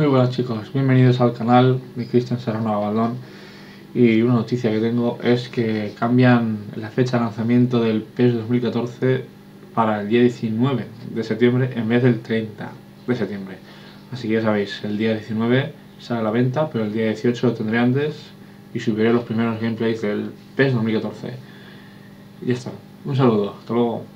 Muy buenas chicos, bienvenidos al canal de Cristian Serrano Abaldón y una noticia que tengo es que cambian la fecha de lanzamiento del PES 2014 para el día 19 de septiembre en vez del 30 de septiembre. Así que ya sabéis, el día 19 sale a la venta, pero el día 18 lo tendré antes y subiré los primeros gameplays del PES 2014. Y ya está, un saludo, hasta luego.